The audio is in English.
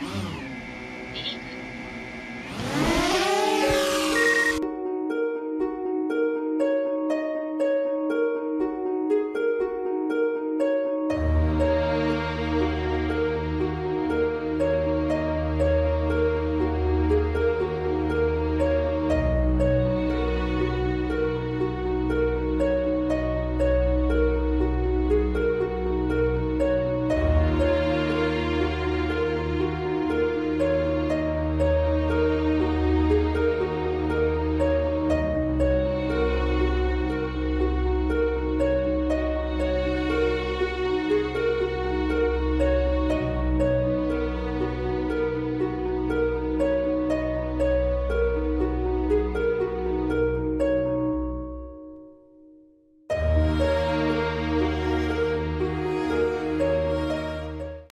Bye.